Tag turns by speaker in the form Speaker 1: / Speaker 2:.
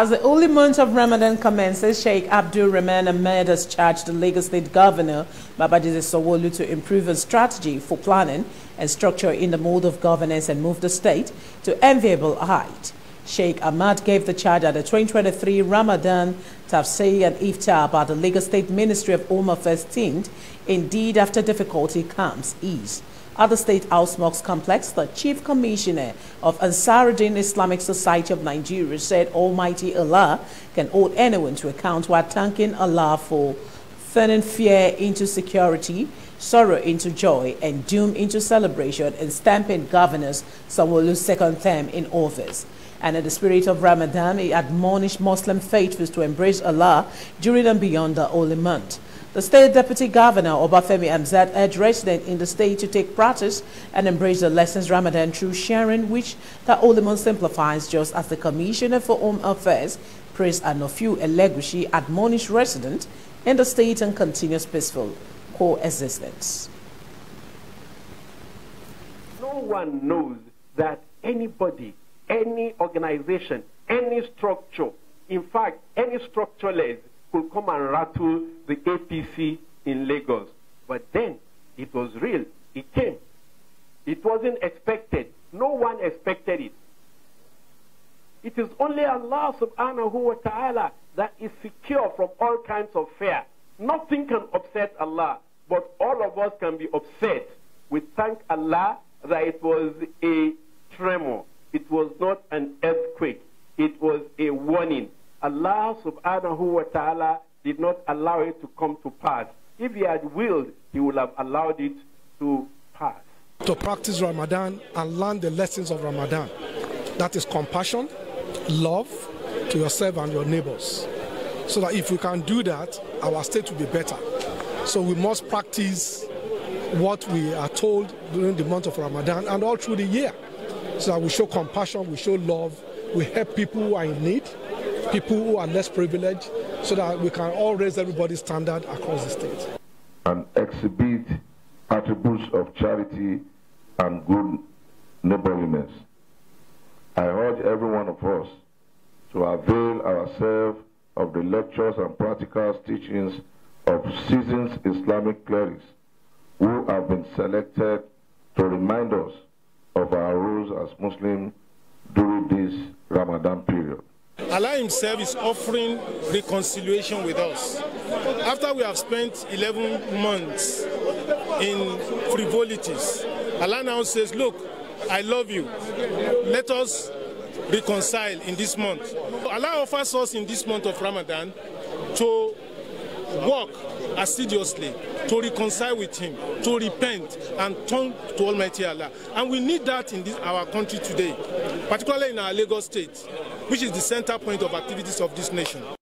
Speaker 1: As the holy month of Ramadan commences, Sheikh Abdul Rahman Ahmed has charged the Lagos State Governor, Babajide Sanwo-Olu, to improve a strategy for planning and structure in the mode of governance and move the state to enviable height. Sheikh Ahmad gave the charge at the 2023 Ramadan Tafsir and Iftar by the Lagos State Ministry of Home Affairs teamed. Indeed, after difficulty comes ease. At the State House Mosque Complex, the Chief Commissioner of Ansar-Ud-Deen Islamic Society of Nigeria said Almighty Allah can hold anyone to account while thanking Allah for turning fear into security, sorrow into joy, and doom into celebration and stamping governors Sanwo-Olu's second term in office. And in the spirit of Ramadan, he admonished Muslim faithfuls to embrace Allah during and beyond the holy month. The State Deputy Governor, Obafemi Hamzat, urged residents in the state to take practice and embrace the lessons Ramadan through sharing, which the month simplifies, just as the Commissioner for Home Affairs, Prince Anofiu Elegushi, admonished residents in the state and continuous peaceful coexistence.
Speaker 2: No one knows that anybody any organization, any structure, in fact, any structureless could come and rattle the APC in Lagos. But then it was real. It came. It wasn't expected. No one expected it. It is only Allah subhanahu wa ta'ala that is secure from all kinds of fear. Nothing can upset Allah, but all of us can be upset. We thank Allah that it was a tremor. It was not an earthquake. It was a warning. Allah subhanahu wa ta'ala did not allow it to come to pass. If he had willed, he would have allowed it to pass.
Speaker 3: To practice Ramadan and learn the lessons of Ramadan. That is compassion, love to yourself and your neighbors. So that if we can do that, our state will be better. So we must practice what we are told during the month of Ramadan and all through the year so that we show compassion, we show love, we help people who are in need, people who are less privileged, so that we can all raise everybody's standard across the state.
Speaker 4: And exhibit attributes of charity and good neighborliness. I urge every one of us to avail ourselves of the lectures and practical teachings of seasoned Islamic clerics who have been selected to remind us of our roles as Muslims during this Ramadan period.
Speaker 5: Allah Himself is offering reconciliation with us. After we have spent 11 months in frivolities, Allah now says, Look, I love you. Let us reconcile in this month. Allah offers us in this month of Ramadan to work assiduously to reconcile with him, to repent and turn to Almighty Allah. And we need that in this, our country today, particularly in our Lagos state, which is the center point of activities of this nation.